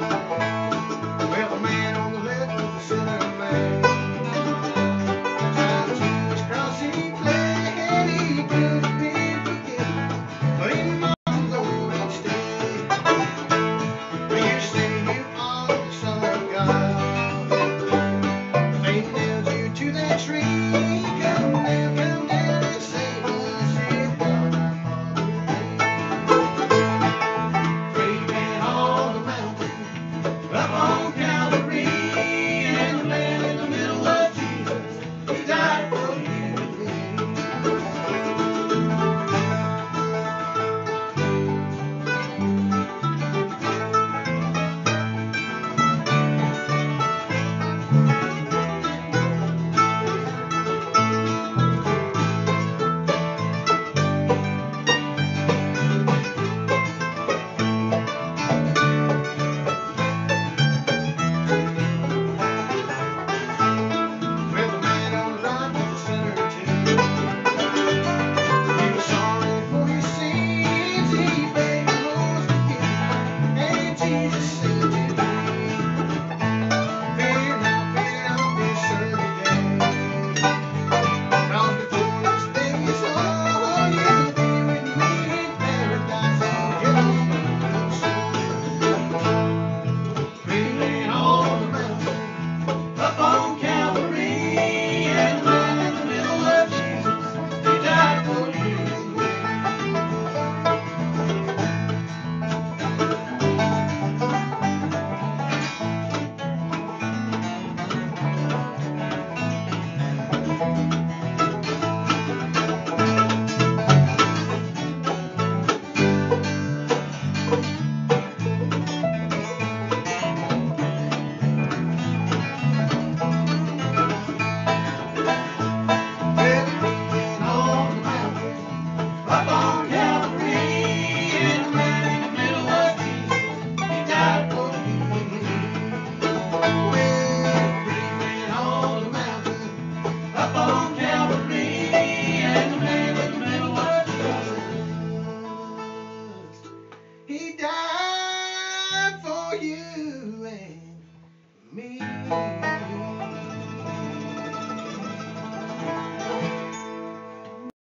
Bye. Up on Calvary, me.